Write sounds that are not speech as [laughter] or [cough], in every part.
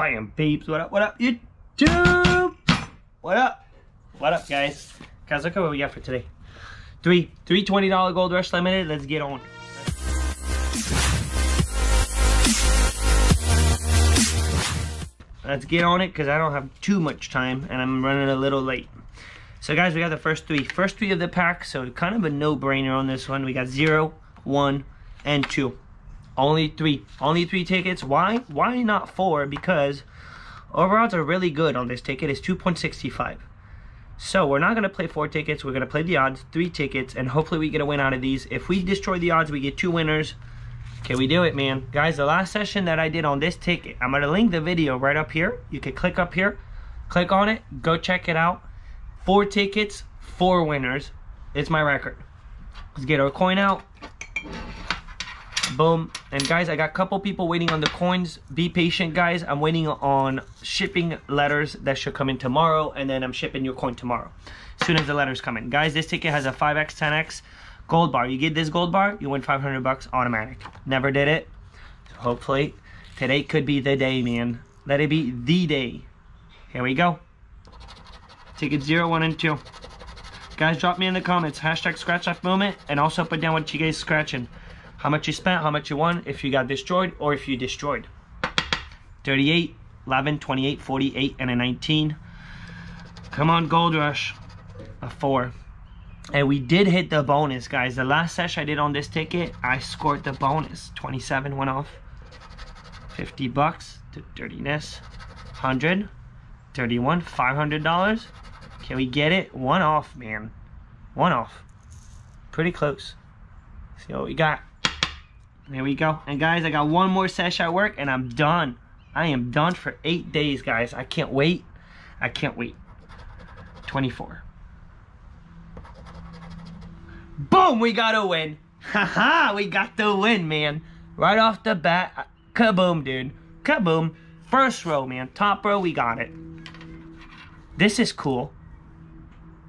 Bam, peeps. What up, what up, YouTube? What up? What up, guys? Guys, look at what we got for today. Three, three $20 Gold Rush Limited. Let's get on. Let's get on it because I don't have too much time and I'm running a little late. So guys, we got the first three. First three of the pack, so kind of a no-brainer on this one. We got zero, one, and two. Only three. Only three tickets. Why? Why not four? Because overalls are really good on this ticket. It's 2.65. So we're not going to play four tickets. We're going to play the odds, three tickets, and hopefully we get a win out of these. If we destroy the odds, we get two winners. Can we do it, man? Guys, the last session that I did on this ticket, I'm going to link the video right up here. You can click up here, click on it, go check it out. Four tickets, four winners. It's my record. Let's get our coin out. Boom. And guys, I got a couple people waiting on the coins. Be patient, guys. I'm waiting on shipping letters that should come in tomorrow. And then I'm shipping your coin tomorrow. As soon as the letters come in. Guys, this ticket has a 5x, 10x gold bar. You get this gold bar, you win 500 bucks automatic. Never did it. So hopefully, today could be the day, man. Let it be the day. Here we go. Ticket 0, 1, and 2. Guys, drop me in the comments. Hashtag Scratch Life Movement. And also put down what you guys scratching. How much you spent, how much you won, if you got destroyed, or if you destroyed. 38, 11, 28, 48, and a 19. Come on, Gold Rush. A 4. And we did hit the bonus, guys. The last session I did on this ticket, I scored the bonus. 27 went off. 50 bucks to dirtiness. 100. 31. $500. Can we get it? One off, man. One off. Pretty close. See what we got. There we go. And guys, I got one more session at work and I'm done. I am done for eight days, guys. I can't wait. I can't wait. 24. Boom, we got a win. [laughs] Haha, we got the win, man. Right off the bat. Uh, kaboom, dude. Kaboom. First row, man. Top row, we got it. This is cool.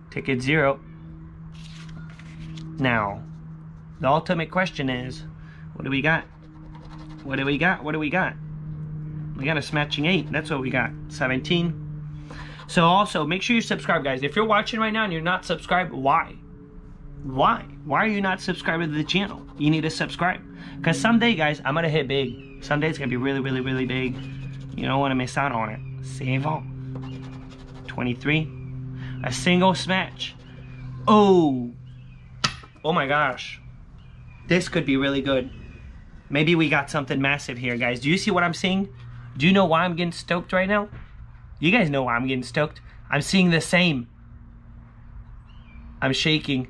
Ticket zero. Now, the ultimate question is, what do we got? What do we got? What do we got? We got a smatching 8. That's what we got. 17. So also, make sure you subscribe, guys. If you're watching right now and you're not subscribed, why? Why? Why are you not subscribed to the channel? You need to subscribe. Because someday, guys, I'm going to hit big. Someday it's going to be really, really, really big. You don't want to miss out on it. Save on. 23. A single smash. Oh. Oh my gosh. This could be really good. Maybe we got something massive here, guys. Do you see what I'm seeing? Do you know why I'm getting stoked right now? You guys know why I'm getting stoked. I'm seeing the same. I'm shaking.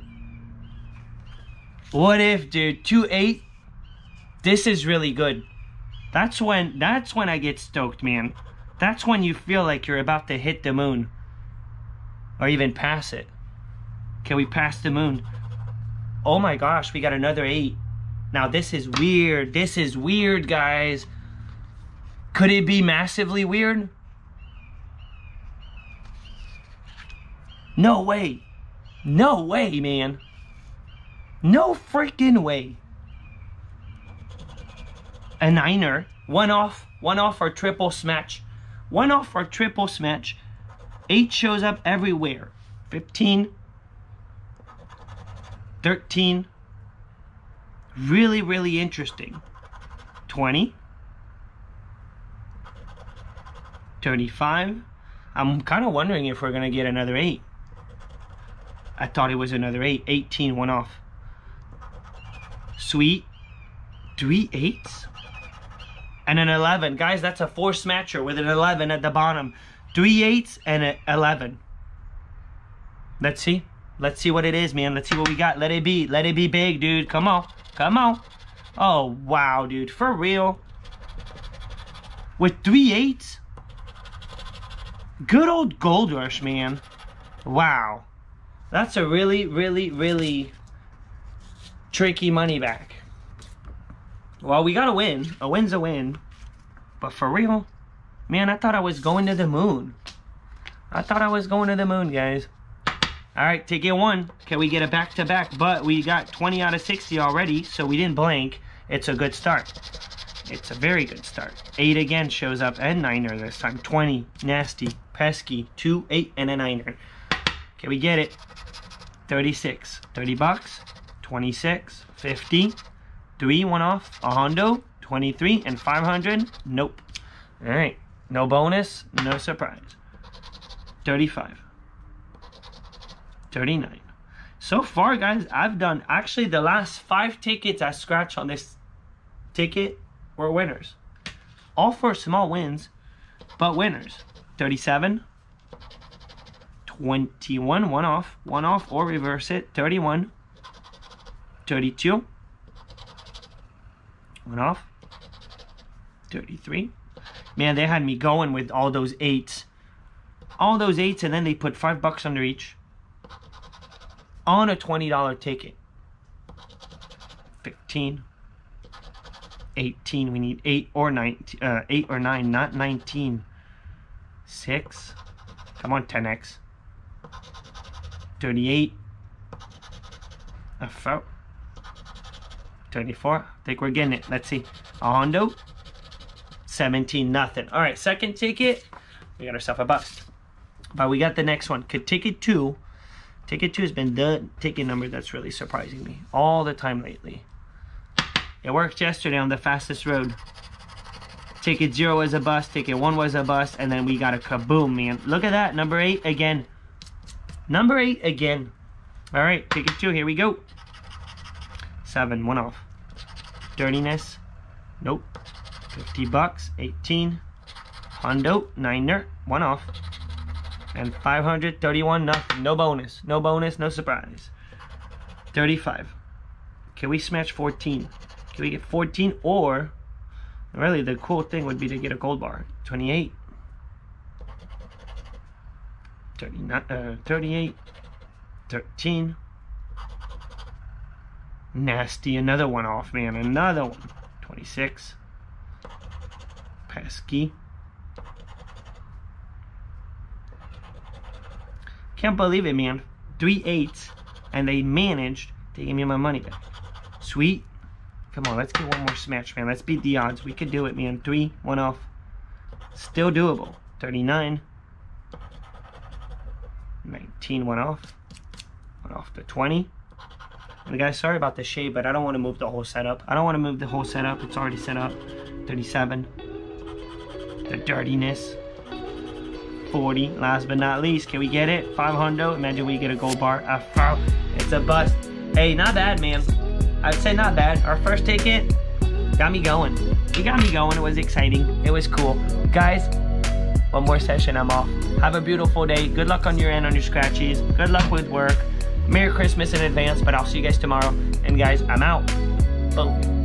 What if, dude? 2-8? This is really good. That's when, that's when I get stoked, man. That's when you feel like you're about to hit the moon. Or even pass it. Can we pass the moon? Oh my gosh, we got another 8. Now this is weird. This is weird, guys. Could it be massively weird? No way. No way, man. No freaking way. A niner. One off. One off or triple smash. One off or triple smash. Eight shows up everywhere. 15. 13. Really, really interesting. 20. 35. I'm kind of wondering if we're going to get another 8. I thought it was another 8. 18 went off. Sweet. Three eights? And an 11. Guys, that's a four smatcher with an 11 at the bottom. Three eights and an 11. Let's see. Let's see what it is, man. Let's see what we got. Let it be. Let it be big, dude. Come on. Come on. Oh, wow, dude. For real. With three eights? Good old Gold Rush, man. Wow. That's a really, really, really tricky money back. Well, we got to win. A win's a win. But for real, man, I thought I was going to the moon. I thought I was going to the moon, guys. All right, ticket one. Can we get a back-to-back? -back? But we got 20 out of 60 already, so we didn't blank. It's a good start. It's a very good start. 8 again shows up and 9er this time. 20, nasty, pesky, 2, 8, and a 9er. Can we get it? 36, 30 bucks, 26, 50, 3, one off, a Hondo, 23, and 500. Nope. All right, no bonus, no surprise. 35, 39. So far, guys, I've done actually the last five tickets I scratched on this ticket were winners. All for small wins, but winners. 37, 21, one off, one off or reverse it, 31, 32, one off, 33. Man, they had me going with all those eights. All those eights, and then they put five bucks under each on a $20 ticket. 15, 18. We need 8 or 19, uh, 8 or 9, not 19. 6. Come on, 10x. 38. A foul. 34. I think we're getting it. Let's see. A Hondo. 17, nothing. All right, second ticket. We got ourselves a bust. But we got the next one. Could ticket 2. Ticket 2 has been the ticket number that's really surprising me all the time lately. It worked yesterday on the fastest road. Ticket 0 was a bust, ticket 1 was a bust, and then we got a kaboom, man. Look at that, number 8 again. Number 8 again. All right, ticket 2, here we go. 7, one off. Dirtiness, nope. 50 bucks, 18. Hondo, 9er, one off. And 531, nothing, no bonus. No bonus, no surprise. 35. Can we smash 14? Can we get 14 or really the cool thing would be to get a gold bar. 28. 39, uh, 38. 13. Nasty, another one off, man. Another one. 26. Pesky. Can't believe it, man. Three eights, and they managed to give me my money back. Sweet. Come on, let's get one more smash, man. Let's beat the odds. We could do it, man. Three, one off. Still doable. 39. 19, one off. One off to 20. And guys, sorry about the shade, but I don't want to move the whole setup. I don't want to move the whole setup. It's already set up. 37. The dirtiness. 40. Last but not least, can we get it? 500. Imagine we get a gold bar. It's a bust. Hey, not bad, man. I'd say not bad. Our first ticket got me going. It got me going. It was exciting. It was cool. Guys, one more session, I'm off. Have a beautiful day. Good luck on your end on your scratchies. Good luck with work. Merry Christmas in advance, but I'll see you guys tomorrow. And guys, I'm out. Boom.